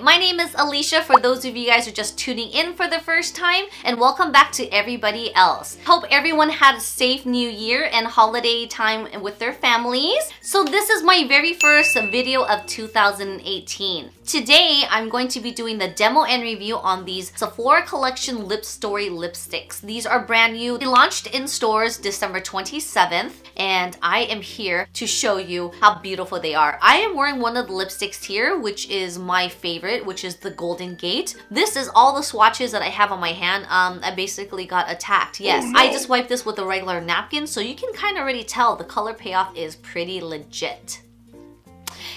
My name is Alicia for those of you guys who are just tuning in for the first time and welcome back to everybody else. Hope everyone had a safe new year and holiday time with their families. So this is my very first video of 2018. Today, I'm going to be doing the demo and review on these Sephora Collection Lip Story lipsticks. These are brand new. They launched in stores December 27th and I am here to show you how beautiful they are. I am wearing one of the lipsticks here, which is my favorite, which is the Golden Gate. This is all the swatches that I have on my hand. Um, I basically got attacked. Yes, oh, no. I just wiped this with a regular napkin, so you can kind of already tell the color payoff is pretty legit.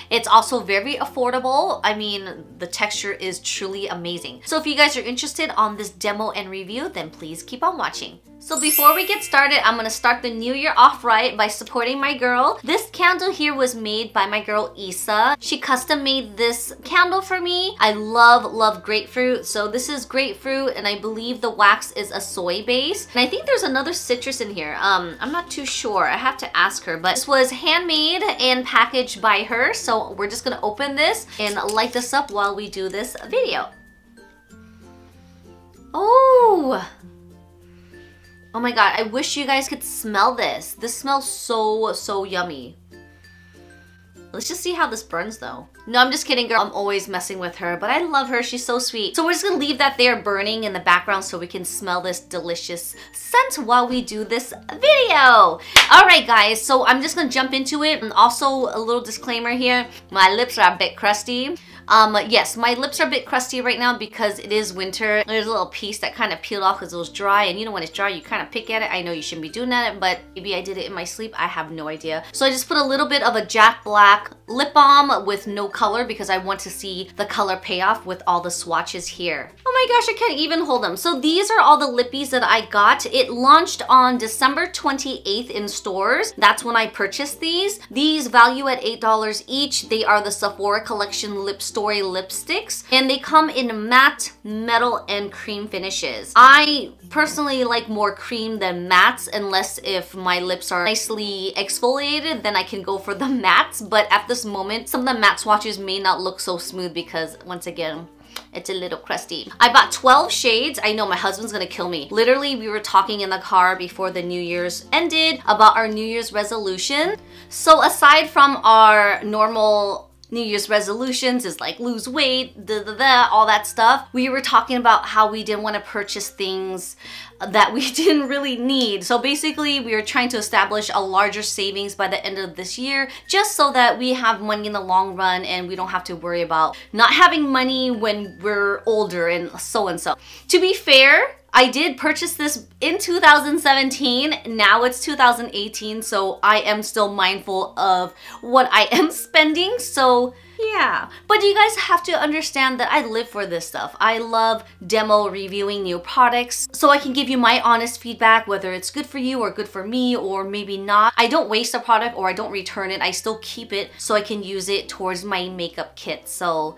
It's also very affordable. I mean, the texture is truly amazing. So if you guys are interested on this demo and review, then please keep on watching. So before we get started, I'm gonna start the new year off right by supporting my girl. This candle here was made by my girl Isa. She custom made this candle for me. I love, love grapefruit. So this is grapefruit and I believe the wax is a soy base. And I think there's another citrus in here. Um, I'm not too sure. I have to ask her. But this was handmade and packaged by her. So we're just gonna open this and light this up while we do this video. Oh! Oh my god, I wish you guys could smell this. This smells so, so yummy. Let's just see how this burns though. No, I'm just kidding, girl. I'm always messing with her, but I love her. She's so sweet. So we're just gonna leave that there burning in the background so we can smell this delicious scent while we do this video. All right, guys, so I'm just gonna jump into it. And also a little disclaimer here, my lips are a bit crusty. Um, yes, my lips are a bit crusty right now because it is winter. There's a little piece that kind of peeled off because it was dry. And you know when it's dry, you kind of pick at it. I know you shouldn't be doing that, but maybe I did it in my sleep. I have no idea. So I just put a little bit of a Jack Black lip balm with no color because I want to see the color payoff with all the swatches here. Oh my gosh, I can't even hold them. So these are all the lippies that I got. It launched on December 28th in stores. That's when I purchased these. These value at $8 each. They are the Sephora Collection Lip Story lipsticks and they come in matte, metal, and cream finishes. I personally like more cream than mattes unless if my lips are nicely exfoliated then I can go for the mattes but at this moment some of the matte swatches may not look so smooth because once again it's a little crusty. I bought 12 shades. I know my husband's gonna kill me. Literally, we were talking in the car before the New Year's ended about our New Year's resolution. So aside from our normal New Year's resolutions is like lose weight, da da da, all that stuff. We were talking about how we didn't want to purchase things that we didn't really need. So basically, we are trying to establish a larger savings by the end of this year, just so that we have money in the long run and we don't have to worry about not having money when we're older and so and so. To be fair, I did purchase this in 2017. Now it's 2018, so I am still mindful of what I am spending. So yeah, but you guys have to understand that I live for this stuff. I love demo reviewing new products so I can give you my honest feedback, whether it's good for you or good for me or maybe not. I don't waste a product or I don't return it. I still keep it so I can use it towards my makeup kit. So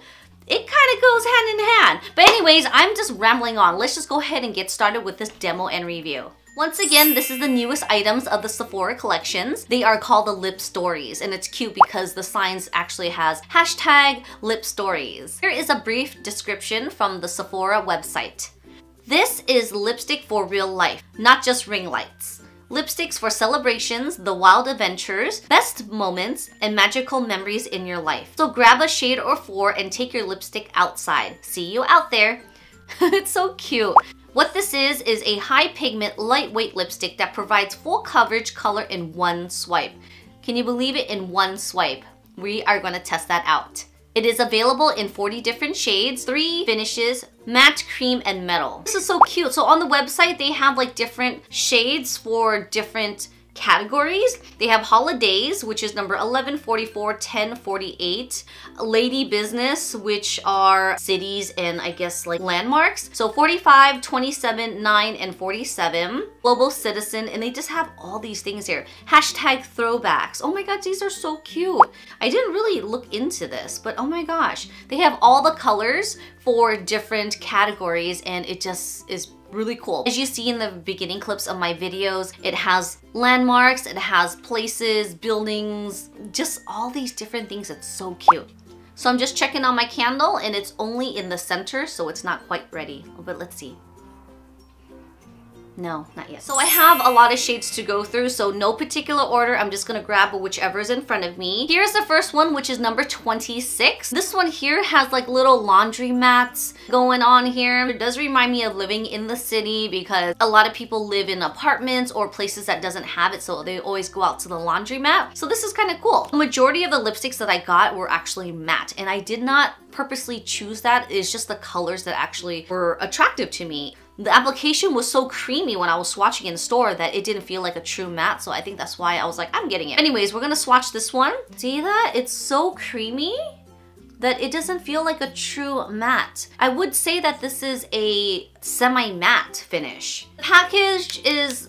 it kind of goes hand in hand. But anyways, I'm just rambling on. Let's just go ahead and get started with this demo and review. Once again, this is the newest items of the Sephora collections. They are called the Lip Stories, and it's cute because the signs actually has hashtag Lip Stories. Here is a brief description from the Sephora website. This is lipstick for real life, not just ring lights lipsticks for celebrations, the wild adventures, best moments, and magical memories in your life. So grab a shade or four and take your lipstick outside. See you out there. it's so cute. What this is, is a high pigment, lightweight lipstick that provides full coverage color in one swipe. Can you believe it in one swipe? We are gonna test that out. It is available in 40 different shades, three finishes, matte, cream, and metal. This is so cute. So on the website, they have like different shades for different categories. They have holidays, which is number 11, 44, 10, 48. Lady business, which are cities and I guess like landmarks. So 45, 27, 9, and 47. Global citizen, and they just have all these things here. Hashtag throwbacks. Oh my god, these are so cute. I didn't really look into this, but oh my gosh. They have all the colors for different categories and it just is really cool. As you see in the beginning clips of my videos, it has landmarks, it has places, buildings, just all these different things. It's so cute. So I'm just checking on my candle and it's only in the center, so it's not quite ready. But let's see. No, not yet. So I have a lot of shades to go through, so no particular order. I'm just gonna grab whichever is in front of me. Here's the first one, which is number 26. This one here has like little laundry mats going on here. It does remind me of living in the city because a lot of people live in apartments or places that doesn't have it, so they always go out to the laundromat. So this is kind of cool. The majority of the lipsticks that I got were actually matte, and I did not purposely choose that. It's just the colors that actually were attractive to me the application was so creamy when I was swatching in the store that it didn't feel like a true matte. So I think that's why I was like, I'm getting it. Anyways, we're gonna swatch this one. See that? It's so creamy that it doesn't feel like a true matte. I would say that this is a semi-matte finish. The package is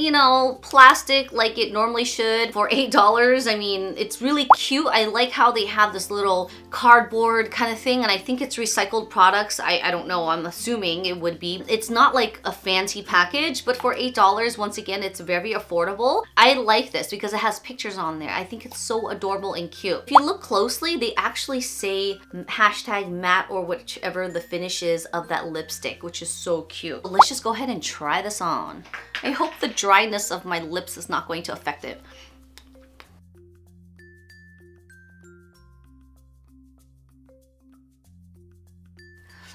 you know, plastic like it normally should for $8. I mean, it's really cute. I like how they have this little cardboard kind of thing and I think it's recycled products. I, I don't know, I'm assuming it would be. It's not like a fancy package, but for $8, once again, it's very affordable. I like this because it has pictures on there. I think it's so adorable and cute. If you look closely, they actually say hashtag matte or whichever the finish is of that lipstick, which is so cute. Let's just go ahead and try this on. I hope the dryness of my lips is not going to affect it.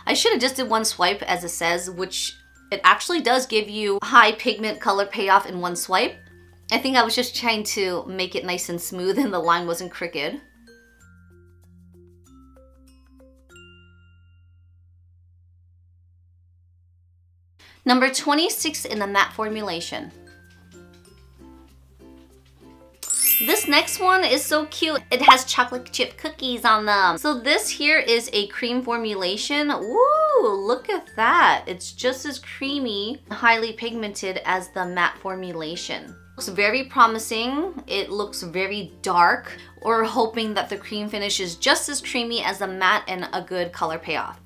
I should have just did one swipe as it says, which it actually does give you high pigment color payoff in one swipe. I think I was just trying to make it nice and smooth and the line wasn't crooked. Number 26 in the matte formulation. This next one is so cute. It has chocolate chip cookies on them. So this here is a cream formulation. Woo, look at that. It's just as creamy, highly pigmented as the matte formulation. Looks very promising. It looks very dark. We're hoping that the cream finish is just as creamy as the matte and a good color payoff.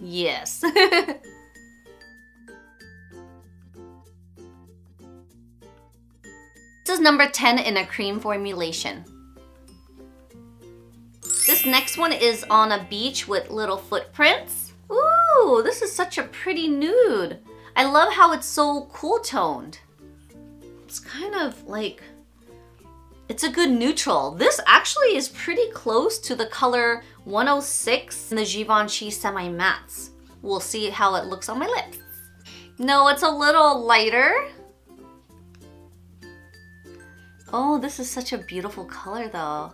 Yes. this is number 10 in a cream formulation. This next one is on a beach with little footprints. Ooh, this is such a pretty nude. I love how it's so cool toned. It's kind of like, it's a good neutral. This actually is pretty close to the color 106 in the Givenchy Semi Mattes. We'll see how it looks on my lips. No, it's a little lighter. Oh, this is such a beautiful color though.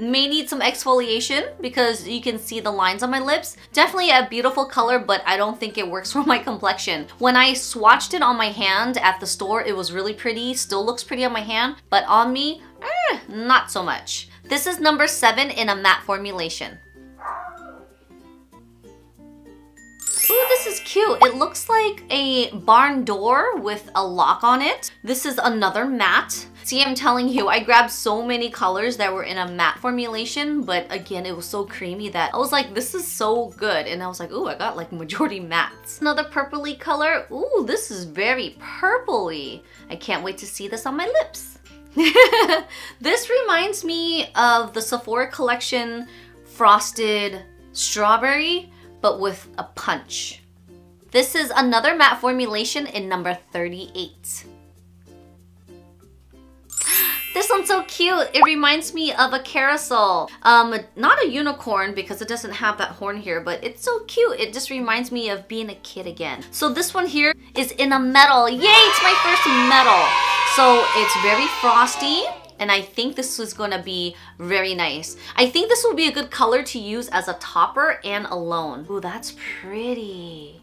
May need some exfoliation because you can see the lines on my lips. Definitely a beautiful color, but I don't think it works for my complexion. When I swatched it on my hand at the store, it was really pretty, still looks pretty on my hand, but on me, eh, not so much. This is number seven in a matte formulation. This is cute. It looks like a barn door with a lock on it. This is another matte. See, I'm telling you, I grabbed so many colors that were in a matte formulation, but again, it was so creamy that I was like, this is so good. And I was like, ooh, I got like majority mattes. Another purpley color. Ooh, this is very purpley. I can't wait to see this on my lips. this reminds me of the Sephora collection Frosted Strawberry, but with a punch. This is another matte formulation in number 38. This one's so cute. It reminds me of a carousel. Um, not a unicorn because it doesn't have that horn here, but it's so cute. It just reminds me of being a kid again. So this one here is in a metal. Yay, it's my first metal. So it's very frosty and I think this is gonna be very nice. I think this will be a good color to use as a topper and alone. Ooh, that's pretty.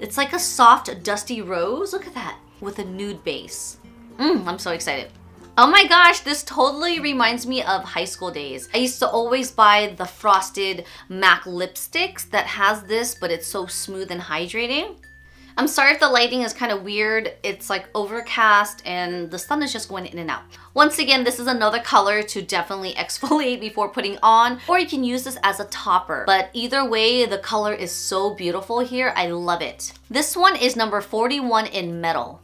It's like a soft, dusty rose. Look at that, with a nude base. Mm, I'm so excited. Oh my gosh, this totally reminds me of high school days. I used to always buy the frosted MAC lipsticks that has this, but it's so smooth and hydrating. I'm sorry if the lighting is kind of weird. It's like overcast and the sun is just going in and out. Once again, this is another color to definitely exfoliate before putting on, or you can use this as a topper. But either way, the color is so beautiful here. I love it. This one is number 41 in metal.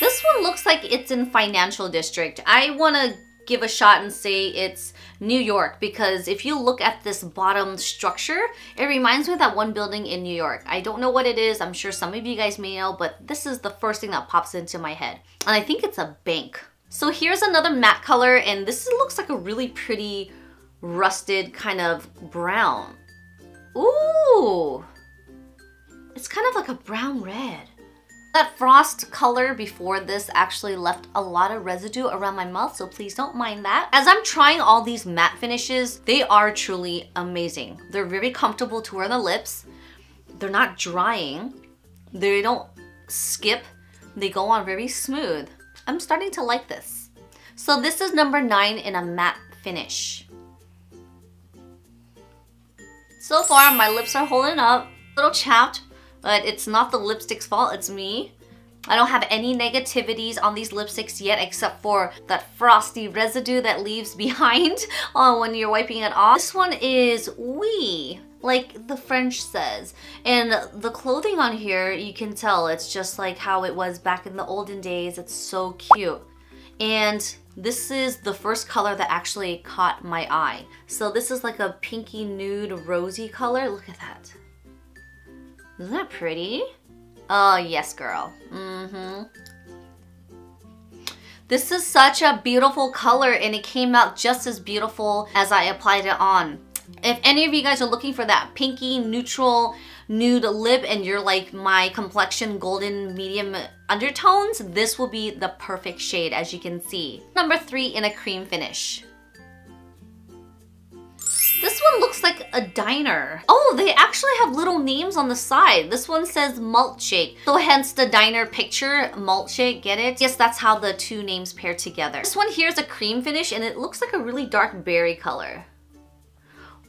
This one looks like it's in Financial District. I want to give a shot and say it's New York because if you look at this bottom structure, it reminds me of that one building in New York. I don't know what it is. I'm sure some of you guys may know, but this is the first thing that pops into my head. And I think it's a bank. So here's another matte color and this looks like a really pretty rusted kind of brown. Ooh, it's kind of like a brown red. That frost color before this actually left a lot of residue around my mouth, so please don't mind that. As I'm trying all these matte finishes, they are truly amazing. They're very comfortable to wear on the lips. They're not drying. They don't skip. They go on very smooth. I'm starting to like this. So this is number nine in a matte finish. So far, my lips are holding up. A little chapped, but it's not the lipstick's fault, it's me. I don't have any negativities on these lipsticks yet except for that frosty residue that leaves behind uh, when you're wiping it off. This one is Oui, like the French says. And the clothing on here, you can tell it's just like how it was back in the olden days. It's so cute. And this is the first color that actually caught my eye. So this is like a pinky nude rosy color. Look at that. Isn't that pretty? Oh, yes, girl. Mm-hmm. This is such a beautiful color and it came out just as beautiful as I applied it on. If any of you guys are looking for that pinky neutral nude lip and you're like my complexion golden medium undertones, this will be the perfect shade as you can see. Number three in a cream finish. One looks like a diner. Oh, they actually have little names on the side. This one says malt shake. So hence the diner picture, malt shake, get it? Yes, that's how the two names pair together. This one here is a cream finish and it looks like a really dark berry color.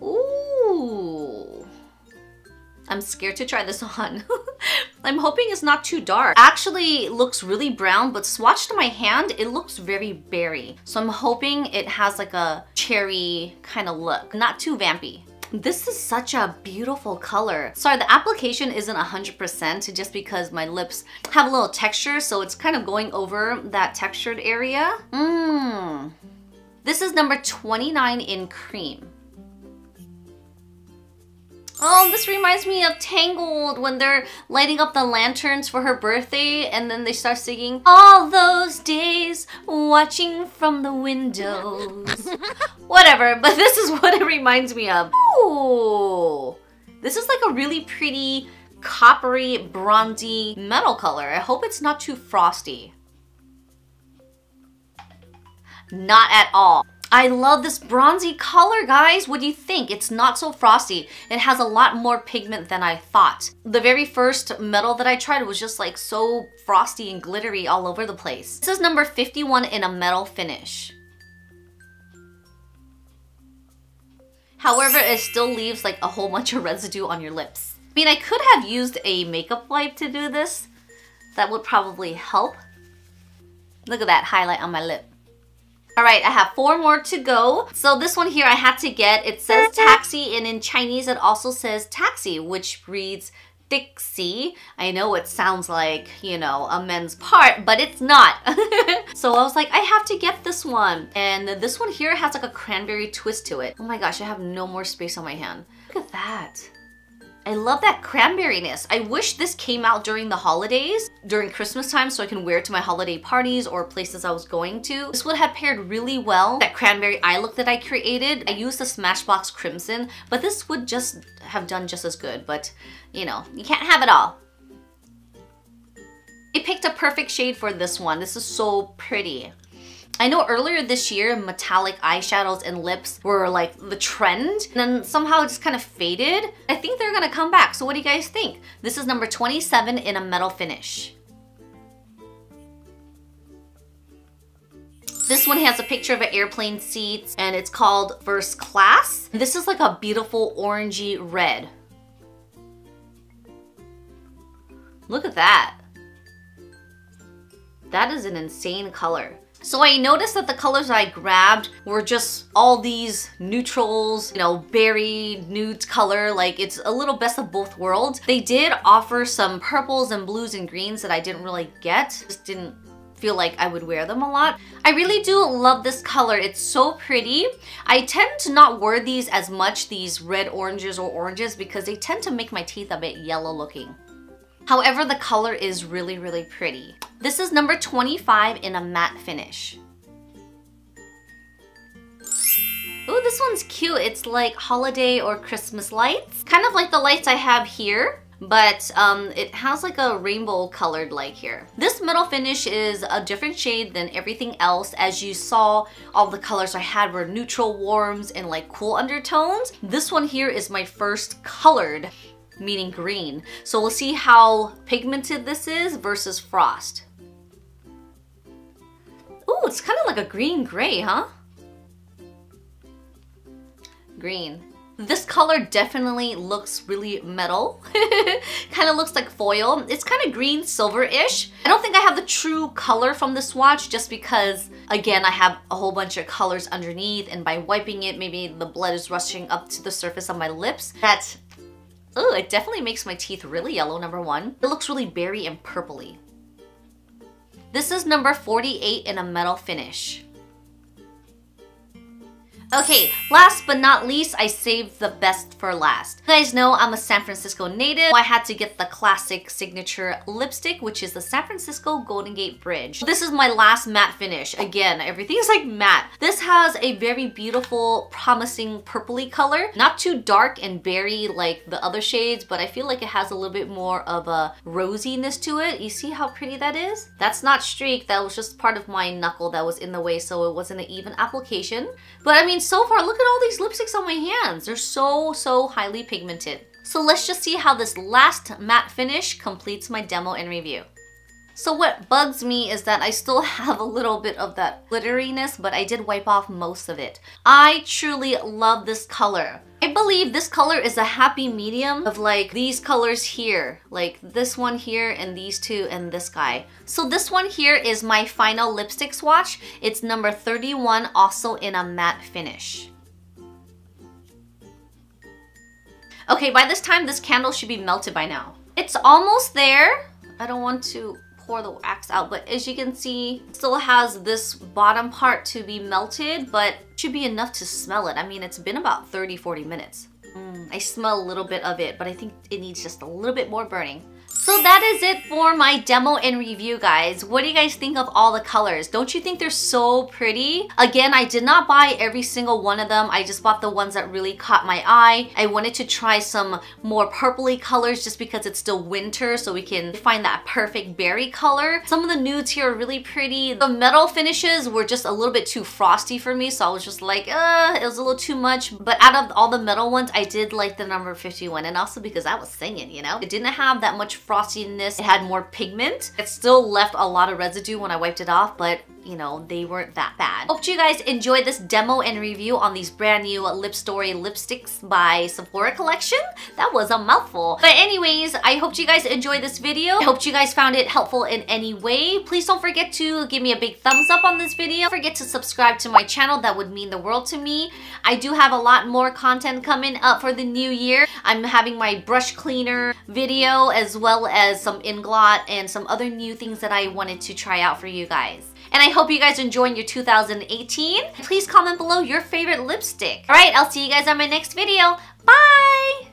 Ooh. I'm scared to try this on. I'm hoping it's not too dark. Actually looks really brown, but swatched my hand, it looks very berry. So I'm hoping it has like a cherry kind of look. Not too vampy. This is such a beautiful color. Sorry, the application isn't 100% just because my lips have a little texture, so it's kind of going over that textured area. Mmm. This is number 29 in cream. Oh, this reminds me of Tangled when they're lighting up the lanterns for her birthday and then they start singing All those days watching from the windows. Whatever, but this is what it reminds me of. Ooh, this is like a really pretty coppery, bronzy metal color. I hope it's not too frosty. Not at all. I love this bronzy color, guys. What do you think? It's not so frosty. It has a lot more pigment than I thought. The very first metal that I tried was just like so frosty and glittery all over the place. This is number 51 in a metal finish. However, it still leaves like a whole bunch of residue on your lips. I mean, I could have used a makeup wipe to do this. That would probably help. Look at that highlight on my lip. All right, I have four more to go. So this one here I had to get, it says taxi and in Chinese it also says taxi, which reads Dixie. I know it sounds like, you know, a men's part, but it's not. so I was like, I have to get this one. And this one here has like a cranberry twist to it. Oh my gosh, I have no more space on my hand. Look at that. I love that cranberryness. I wish this came out during the holidays, during Christmas time, so I can wear it to my holiday parties or places I was going to. This would have paired really well. That cranberry eye look that I created, I used the Smashbox Crimson, but this would just have done just as good. But, you know, you can't have it all. I picked a perfect shade for this one. This is so pretty. I know earlier this year, metallic eyeshadows and lips were like the trend, and then somehow it just kind of faded. I think they're gonna come back, so what do you guys think? This is number 27 in a metal finish. This one has a picture of an airplane seat and it's called First Class. This is like a beautiful orangey red. Look at that. That is an insane color. So I noticed that the colors I grabbed were just all these neutrals, you know, berry, nude color, like it's a little best of both worlds. They did offer some purples and blues and greens that I didn't really get, just didn't feel like I would wear them a lot. I really do love this color. It's so pretty. I tend to not wear these as much, these red oranges or oranges, because they tend to make my teeth a bit yellow looking. However, the color is really, really pretty. This is number 25 in a matte finish. Ooh, this one's cute. It's like holiday or Christmas lights. Kind of like the lights I have here but um, it has like a rainbow colored light here. This middle finish is a different shade than everything else. As you saw, all the colors I had were neutral warms and like cool undertones. This one here is my first colored, meaning green. So we'll see how pigmented this is versus frost. Ooh, it's kind of like a green gray, huh? green. This color definitely looks really metal. kind of looks like foil. It's kind of green silver-ish. I don't think I have the true color from this swatch just because, again, I have a whole bunch of colors underneath and by wiping it, maybe the blood is rushing up to the surface of my lips. That, oh, it definitely makes my teeth really yellow, number one. It looks really berry and purpley. This is number 48 in a metal finish. Okay, last but not least, I saved the best for last. You guys know I'm a San Francisco native. I had to get the classic signature lipstick, which is the San Francisco Golden Gate Bridge. This is my last matte finish. Again, everything is like matte. This has a very beautiful, promising purpley color. Not too dark and berry like the other shades, but I feel like it has a little bit more of a rosiness to it. You see how pretty that is? That's not streak, that was just part of my knuckle that was in the way, so it wasn't an even application. But I mean, so far, look at all these lipsticks on my hands. They're so, so highly pigmented. So let's just see how this last matte finish completes my demo and review. So what bugs me is that I still have a little bit of that glitteriness, but I did wipe off most of it. I truly love this color. I believe this color is a happy medium of like these colors here, like this one here and these two and this guy. So this one here is my final lipstick swatch. It's number 31, also in a matte finish. Okay, by this time, this candle should be melted by now. It's almost there. I don't want to pour the wax out, but as you can see, still has this bottom part to be melted, but should be enough to smell it. I mean, it's been about 30, 40 minutes. Mm, I smell a little bit of it, but I think it needs just a little bit more burning. So that is it for my demo and review, guys. What do you guys think of all the colors? Don't you think they're so pretty? Again, I did not buy every single one of them. I just bought the ones that really caught my eye. I wanted to try some more purpley colors just because it's still winter, so we can find that perfect berry color. Some of the nudes here are really pretty. The metal finishes were just a little bit too frosty for me, so I was just like, uh, it was a little too much. But out of all the metal ones, I did like the number 51, and also because I was singing, you know? It didn't have that much frostiness. It had more pigment. It still left a lot of residue when I wiped it off, but you know, they weren't that bad. Hope you guys enjoyed this demo and review on these brand new Lip Story lipsticks by Sephora Collection. That was a mouthful. But anyways, I hope you guys enjoyed this video. I hope you guys found it helpful in any way. Please don't forget to give me a big thumbs up on this video. Don't forget to subscribe to my channel. That would mean the world to me. I do have a lot more content coming up for the new year. I'm having my brush cleaner video as well as some Inglot and some other new things that I wanted to try out for you guys. And I hope you guys are enjoying your 2018. Please comment below your favorite lipstick. All right, I'll see you guys on my next video. Bye!